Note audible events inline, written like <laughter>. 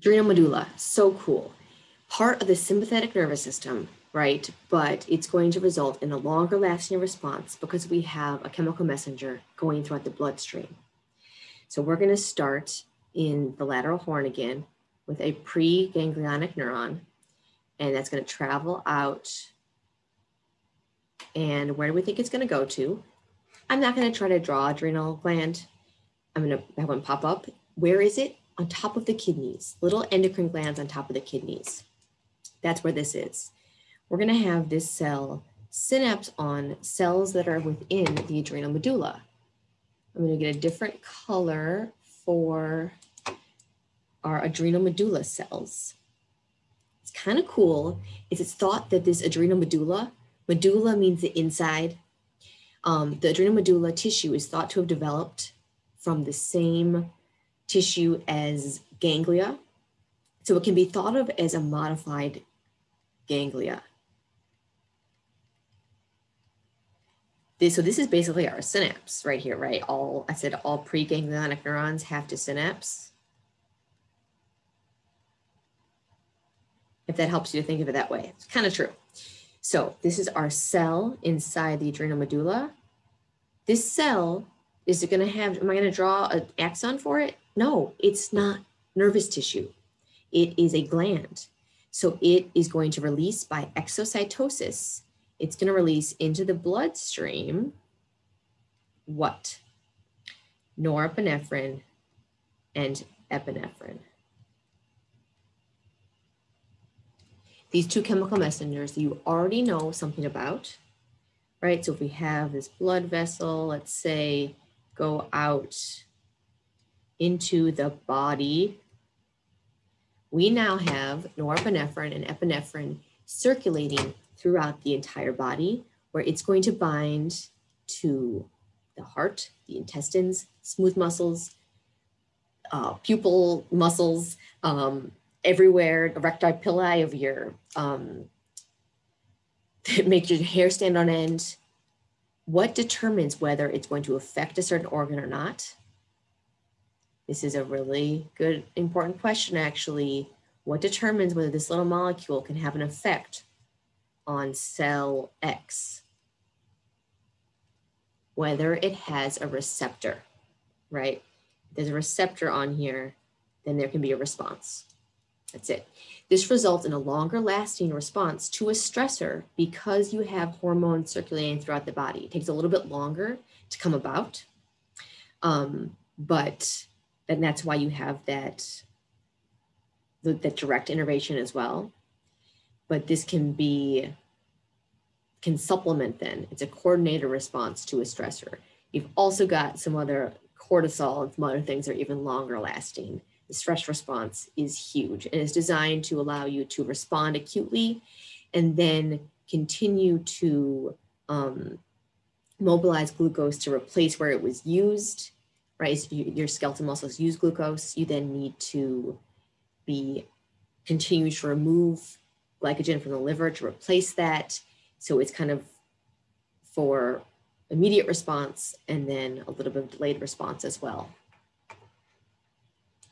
Adrenal medulla, so cool. Part of the sympathetic nervous system, right? But it's going to result in a longer lasting response because we have a chemical messenger going throughout the bloodstream. So we're going to start in the lateral horn again with a preganglionic neuron, and that's going to travel out. And where do we think it's going to go to? I'm not going to try to draw adrenal gland. I'm going to have one pop up. Where is it? On top of the kidneys, little endocrine glands on top of the kidneys. That's where this is. We're going to have this cell synapse on cells that are within the adrenal medulla. I'm to get a different color for our adrenal medulla cells. It's kind of cool. It's thought that this adrenal medulla, medulla means the inside. Um, the adrenal medulla tissue is thought to have developed from the same tissue as ganglia. So it can be thought of as a modified ganglia. This, so this is basically our synapse right here, right? All I said all preganglionic neurons have to synapse. If that helps you to think of it that way, it's kind of true. So this is our cell inside the adrenal medulla. This cell is it going to have, am I going to draw an axon for it? No, it's not nervous tissue. It is a gland. So it is going to release by exocytosis it's going to release into the bloodstream what? Norepinephrine and epinephrine. These two chemical messengers you already know something about, right? So if we have this blood vessel, let's say, go out into the body, we now have norepinephrine and epinephrine circulating throughout the entire body, where it's going to bind to the heart, the intestines, smooth muscles, uh, pupil muscles, um, everywhere, arrector pili of your, um, <laughs> make your hair stand on end. What determines whether it's going to affect a certain organ or not? This is a really good, important question, actually. What determines whether this little molecule can have an effect on cell X, whether it has a receptor, right? If there's a receptor on here, then there can be a response. That's it. This results in a longer lasting response to a stressor because you have hormones circulating throughout the body. It takes a little bit longer to come about. Um, but and that's why you have that, the, that direct innervation as well. But this can be can supplement then. It's a coordinated response to a stressor. You've also got some other cortisol and some other things that are even longer lasting. The stress response is huge and is designed to allow you to respond acutely and then continue to um, mobilize glucose to replace where it was used, right? Your skeletal muscles use glucose. You then need to be continue to remove glycogen from the liver to replace that so it's kind of for immediate response and then a little bit of delayed response as well.